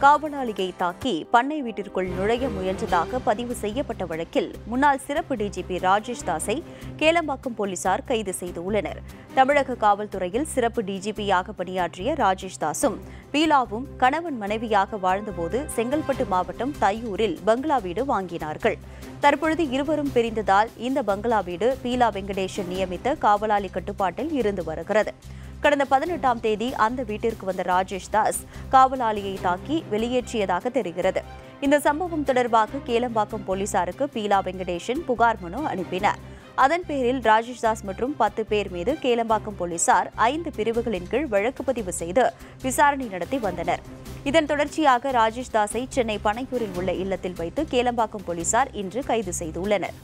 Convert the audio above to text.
காவலாளியை தாக்கி பண்ணை வீட்டிற்குள் நுழைய முயன்றதாக பதிவு செய்யப்பட்ட வழக்கில் முன்னாள் சிறப்பு டிஜிபி ராஜேஷ் தாஸை கேளம்பாக்கம் போலீசார் கைது செய்துள்ளனர். தமிழக காவல்துறையில் சிறப்பு டிஜிபியாக பணியாற்றிய ராஜேஷ் தாஸும் பீலாவும் கணவன் மனைவியாக வாழ்ந்தபோது செங்கல்பட்டு மாவட்டம் தையூரில் பங்களா வீடு வாங்கினார்கள். தற்பொழுது இருவரும் பிரிந்ததால் இந்த பங்களா வீடு பீலா வெங்கடேஷன் நியமித்த காவலாளி கட்டுப்பாட்டில் இருந்து வருகிறது. கடந்த பதினெட்டாம் தேதி அந்த வீட்டிற்கு வந்த ராஜேஷ் தாஸ் காவலாளியை தாக்கி வெளியேற்றியதாக தெரிகிறது. இந்த சம்பவம் தொடர்பாக கேளம்பாக்கம் போலீசாருக்கு பீலா வெங்கடேஷன் புகார் மனு அனுப்பினார். அதன் பேரில் ராஜேஷ் தாஸ் மற்றும் பத்து பேர் மீது கேளம்பாக்கம் போலீசார் ஐந்து பிரிவுகளின் கீழ் வழக்கு பதிவு செய்து விசாரணை நடத்தி வந்தனர். இதன் தொடர்ச்சியாக ராஜேஷ் தாஸை சென்னை பனையூரில் உள்ள இல்லத்தில் வைத்து கேளம்பாக்கம் போலீசார் இன்று கைது செய்துள்ளனர்.